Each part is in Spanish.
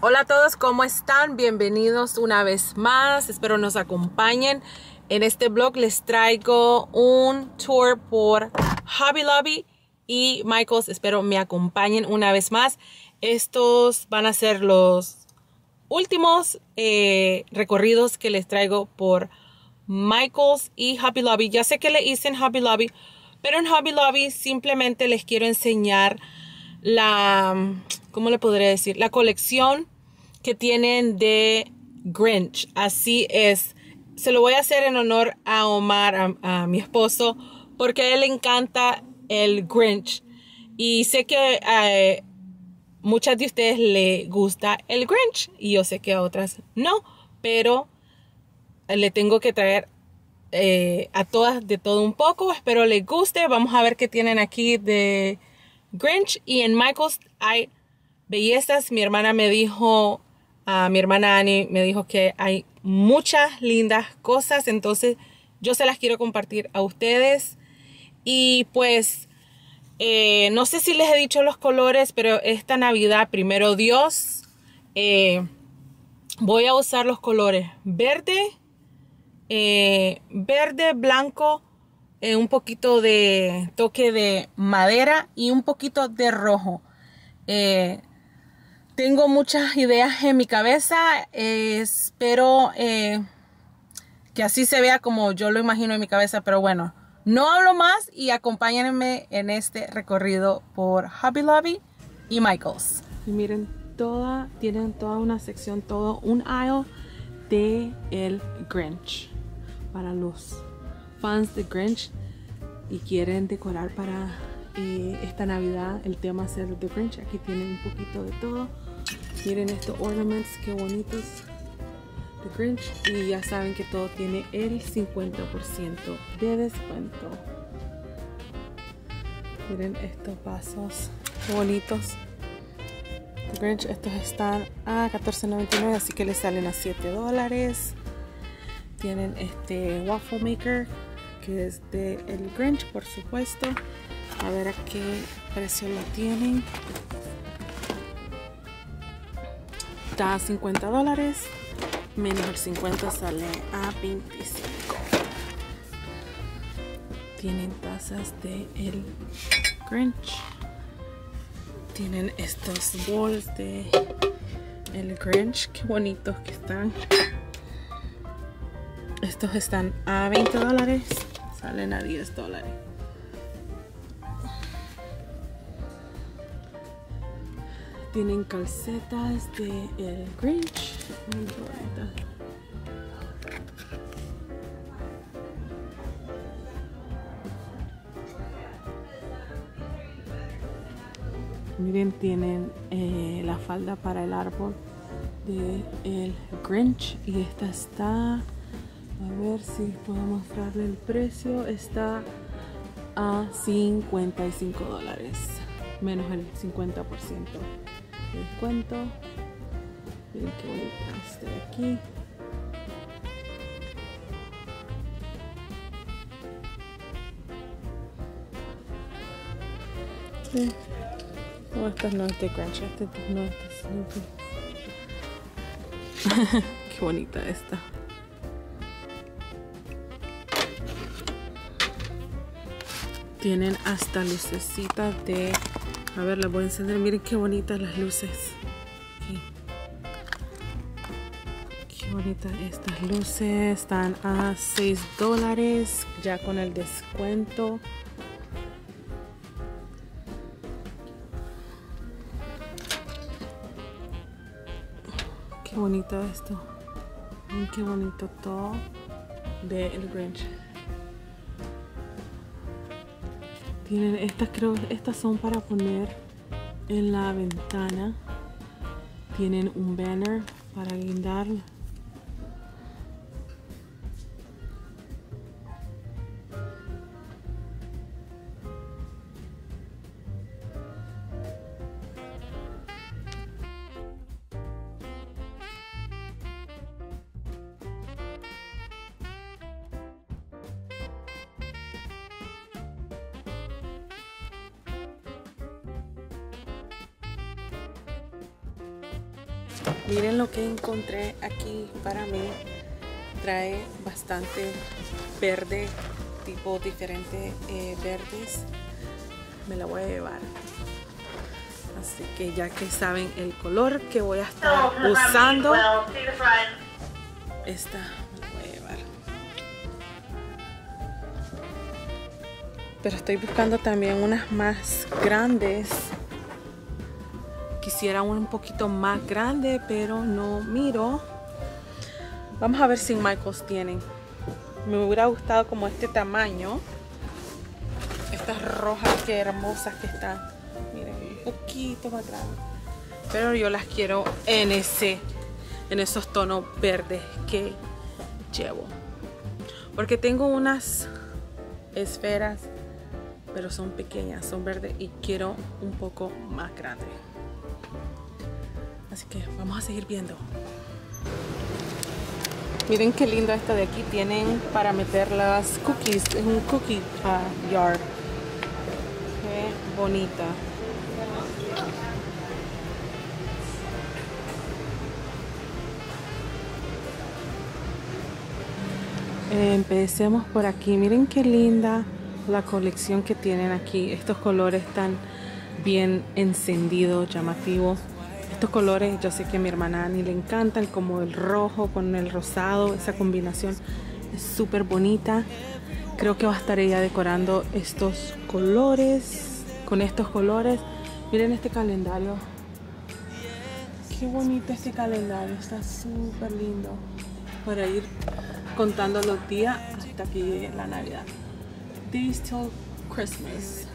Hola a todos, ¿cómo están? Bienvenidos una vez más. Espero nos acompañen. En este blog les traigo un tour por Hobby Lobby y Michaels. Espero me acompañen una vez más. Estos van a ser los últimos eh, recorridos que les traigo por Michaels y Hobby Lobby. Ya sé que le hice en Hobby Lobby, pero en Hobby Lobby simplemente les quiero enseñar la, ¿cómo le podría decir? La colección que tienen de Grinch. Así es. Se lo voy a hacer en honor a Omar, a, mi esposo, porque a él le encanta el Grinch. Y sé que a eh, muchas de ustedes le gusta el Grinch y yo sé que a otras no, pero le tengo que traer eh, a todas de todo un poco. Espero les guste. Vamos a ver qué tienen aquí de Grinch. Y en Michael's hay bellezas. Mi hermana me dijo, a mi hermana Annie me dijo que hay muchas lindas cosas. Entonces yo se las quiero compartir a ustedes. Y pues eh, no sé si les he dicho los colores, pero esta Navidad, primero Dios, eh, voy a usar los colores verde, eh, verde, blanco, eh, un poquito de toque de madera y un poquito de rojo. Eh, tengo muchas ideas en mi cabeza, espero que así se vea como yo lo imagino en mi cabeza, pero bueno, no hablo más y acompáñenme en este recorrido por Hobby Lobby y Michaels. Y miren, toda, tienen toda una sección, todo un aisle de el Grinch para los fans de Grinch y quieren decorar para eh, esta Navidad el tema ser de Grinch. Aquí tienen un poquito de todo. Miren estos ornaments, qué bonitos de Grinch. Y ya saben que todo tiene el 50% de descuento. Miren estos vasos bonitos. De Grinch, estos están a $14.99, así que les salen a 7 dólares tienen este waffle maker es de el Grinch por supuesto. A ver a qué precio lo tienen está a 50 dólares menos el 50 sale a 25 tienen tazas de el Grinch. Tienen estos bowls de el Grinch. Qué bonitos que están. Estos están a 20 dólares. Salen a 10 dólares. Tienen calcetas de el Grinch. Muy bonitas. Miren, tienen eh, la falda para el árbol de el Grinch y esta está a ver si puedo mostrarle el precio. Está a 55 dólares. Menos el 50% de descuento. Miren qué bonita este de aquí. Sí. no, esta no es de Grinch esta no es de Snoopy qué bonita esta tienen hasta lucecitas de a ver las voy a encender. Miren qué bonitas las luces. Qué bonitas estas luces. Están a 6 dólares ya con el descuento. Qué bonito esto. Qué bonito todo de el Grinch Tienen estas, creo, estas son para poner en la ventana. Tienen un banner para guindar aquí para mí. Trae bastante verde, tipo diferentes eh, verdes. Me la voy a llevar. Así que ya que saben el color que voy a estar usando, esta me la voy a llevar. Pero estoy buscando también unas más grandes quisiera un poquito más grande, pero no miro. Vamos a ver si Michaels tienen. Me hubiera gustado como este tamaño. Estas rojas que hermosas que están. Miren, un poquito más grande. Pero yo las quiero en ese, en esos tonos verdes que llevo. Porque tengo unas esferas, pero son pequeñas, son verdes y quiero un poco más grande. Así que vamos a seguir viendo. Miren qué lindo esta de aquí. Tienen para meter las cookies. Es un cookie uh, yard. Qué bonita. Empecemos por aquí. Miren qué linda la colección que tienen aquí. Estos colores tan bien encendidos, llamativos. Estos colores yo sé que a mi hermana Ani le encantan, como el rojo con el rosado, esa combinación es súper bonita. Creo que va a estar ella decorando estos colores, con estos colores. Miren este calendario. Qué bonito este calendario, está súper lindo. Para ir contando los días hasta que llegue la Navidad. This till Christmas.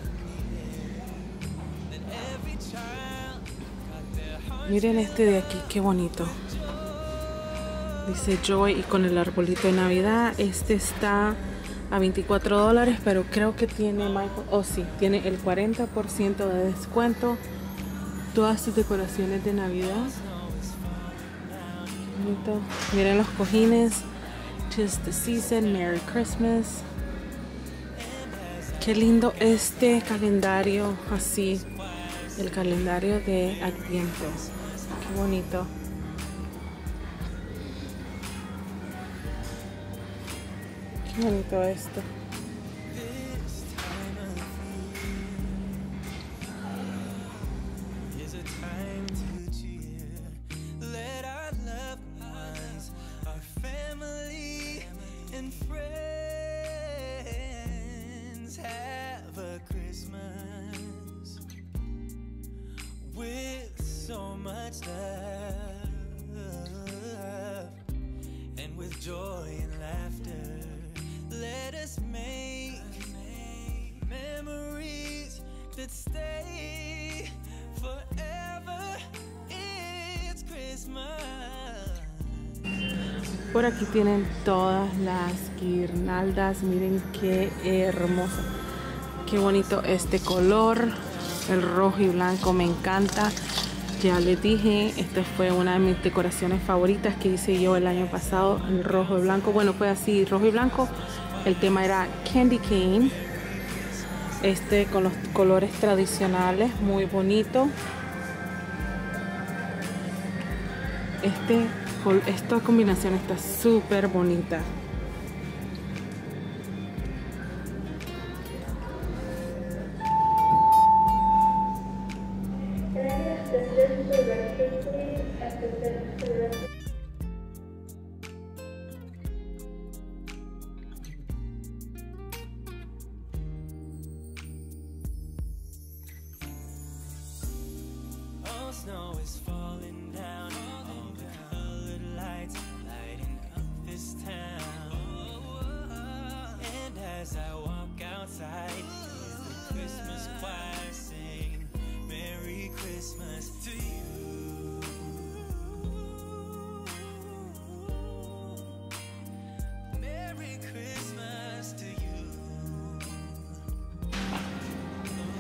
Miren este de aquí, qué bonito. Dice Joy y con el arbolito de Navidad. Este está a 24 dólares, pero creo que tiene Michael. Oh, sí, tiene el 40% de descuento. Todas sus decoraciones de Navidad. Bonito. Miren los cojines. Tis the season, Merry Christmas. Qué lindo este calendario así el calendario de Adviento. Qué bonito. Qué bonito esto. Por aquí tienen todas las guirnaldas. Miren qué hermosa. Qué bonito este color. El rojo y blanco me encanta. Ya les dije, esta fue una de mis decoraciones favoritas que hice yo el año pasado. El rojo y blanco. Bueno, fue así, rojo y blanco. El tema era Candy Cane. Este con los colores tradicionales, muy bonito. Este esta combinación está súper bonita.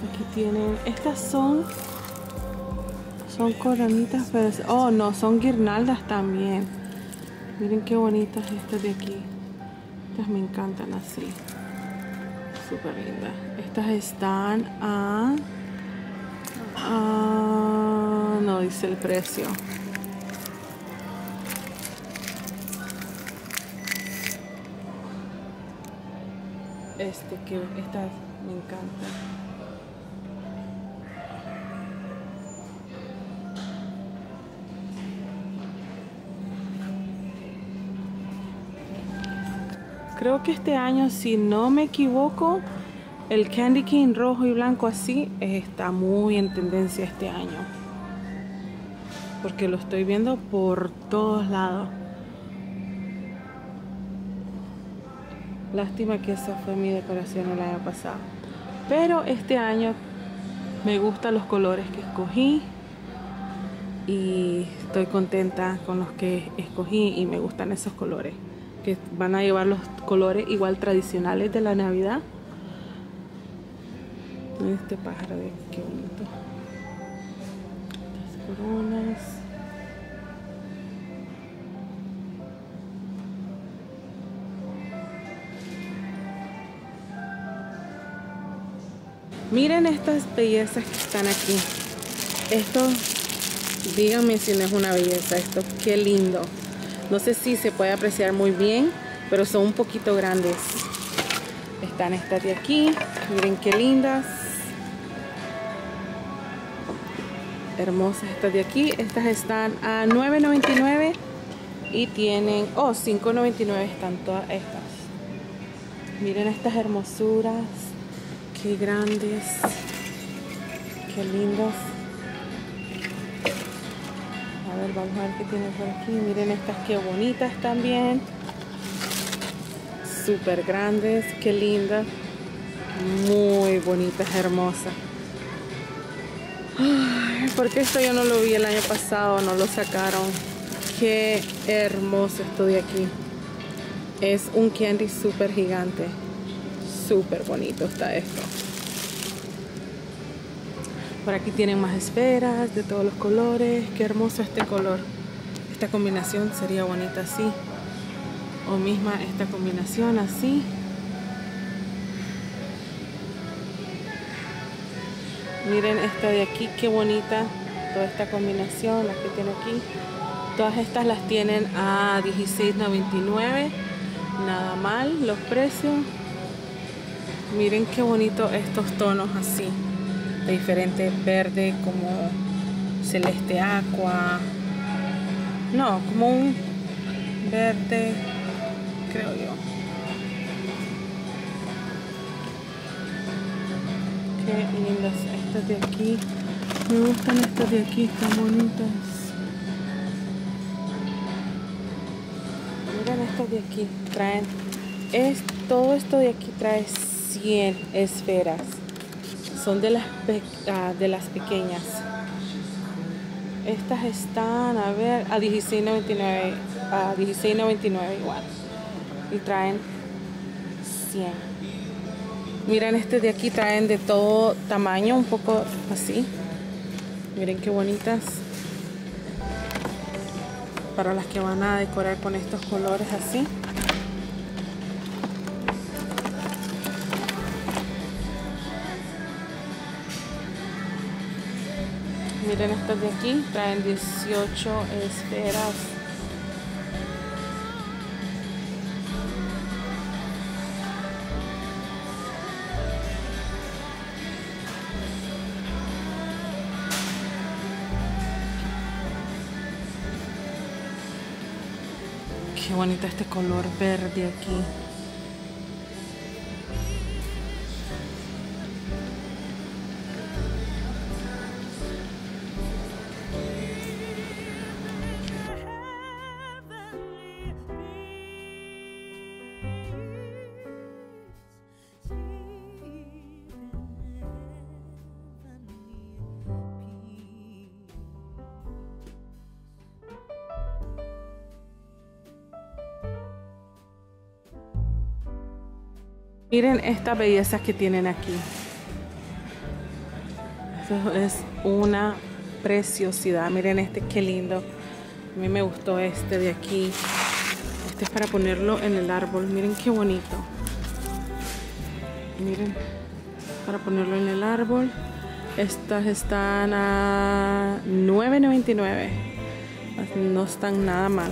Aquí tienen, estas son, son coronitas, pero, oh no, son guirnaldas también. Miren qué bonitas estas de aquí. Estas me encantan así. Súper lindas. Estas están a, a, no dice el precio. Este que estas me encantan. Creo que este año, si no me equivoco, el Candy King rojo y blanco así está muy en tendencia este año. Porque lo estoy viendo por todos lados. Lástima que esa fue mi decoración el año pasado. Pero este año me gustan los colores que escogí. Y estoy contenta con los que escogí y me gustan esos colores. Que van a llevar los colores igual tradicionales de la Navidad. Este pájaro, qué bonito. Las coronas. Miren estas bellezas que están aquí. Esto, díganme si no es una belleza. Esto, qué lindo. No sé si se puede apreciar muy bien, pero son un poquito grandes. Están estas de aquí. Miren qué lindas. Hermosas estas de aquí. Estas están a $9.99 y tienen, oh, $5.99 están todas estas. Miren estas hermosuras. Qué grandes. Qué lindas. Ver, vamos a ver qué tiene por aquí. Miren estas qué bonitas también. Súper grandes. Qué lindas. Muy bonitas, hermosas. Porque esto yo no lo vi el año pasado, no lo sacaron. Qué hermoso esto de aquí. Es un candy súper gigante súper bonito está esto por aquí tienen más esferas de todos los colores. Qué hermoso este color. Esta combinación sería bonita así. O misma esta combinación así. Miren esta de aquí qué bonita toda esta combinación la que tiene aquí. Todas estas las tienen a $16.99 nada mal los precios. Miren qué bonito estos tonos así, de diferente verde como celeste aqua. No, como un verde, creo yo. Qué lindas estas de aquí. Me gustan estas de aquí, están bonitas. Miren estas de aquí, traen, es, todo esto de aquí trae 100 esferas. Son de las, ah, de las pequeñas. Estas están, a ver, a 16.99 a 16.99 igual. Y traen 100. Miren este de aquí traen de todo tamaño, un poco así. Miren qué bonitas. Para las que van a decorar con estos colores así. Miren estas de aquí, traen 18 esferas. Qué bonito este color verde aquí. Miren estas bellezas que tienen aquí. Esto es una preciosidad. Miren este, qué lindo. A mí me gustó este de aquí. Este es para ponerlo en el árbol. Miren qué bonito. Miren, para ponerlo en el árbol. Estas están a $9.99. No están nada mal.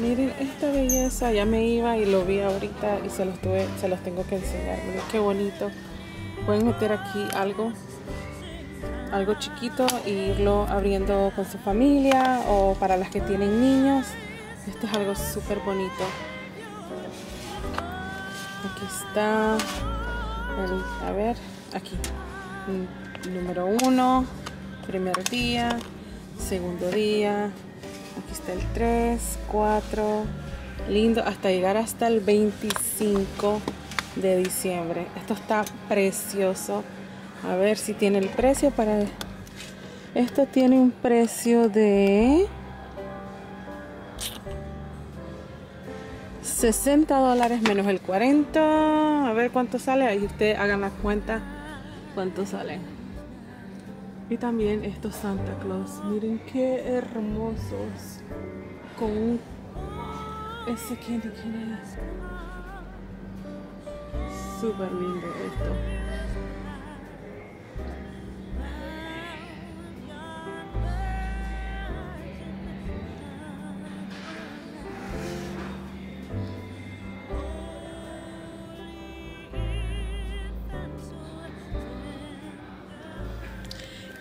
Miren esta belleza, ya me iba y lo vi ahorita y se los tuve, se los tengo que enseñar. Miren qué bonito. Pueden meter aquí algo, algo chiquito e irlo abriendo con su familia o para las que tienen niños. Esto es algo súper bonito. Aquí está, a ver, aquí, número uno, primer día, segundo día, aquí está el 3, 4, lindo, hasta llegar hasta el 25 de diciembre. Esto está precioso. A ver si tiene el precio para... Esto tiene un precio de... 60 dólares menos el 40. A ver cuánto sale. Ahí ustedes hagan la cuenta cuánto sale. Y también estos Santa Claus. Miren qué hermosos. Con. Ese quién, quién es. Súper lindo esto.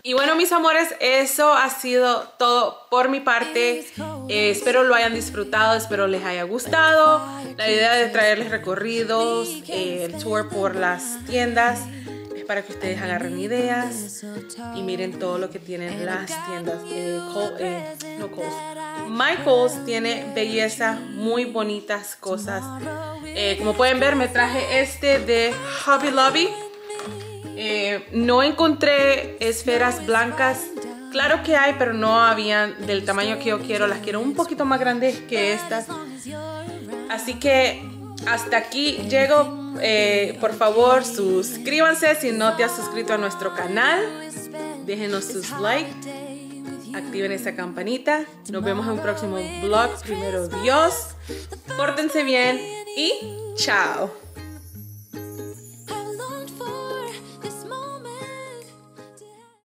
Y bueno, mis amores, eso ha sido todo por mi parte. Eh, espero lo hayan disfrutado, espero les haya gustado. La idea de traerles recorridos, eh, el tour por las tiendas, es para que ustedes agarren ideas y miren todo lo que tienen las tiendas. Eh, no Michaels tiene belleza, muy bonitas cosas. como pueden ver, me traje este de Hobby Lobby eh, no encontré esferas blancas. Claro que hay, pero no habían del tamaño que yo quiero. Las quiero un poquito más grandes que estas. Así que hasta aquí llego. Eh, por favor, suscríbanse si no te has suscrito a nuestro canal. Déjenos sus likes. Activen esa campanita. Nos vemos en un próximo vlog. Primero Dios. Pórtense bien y chao.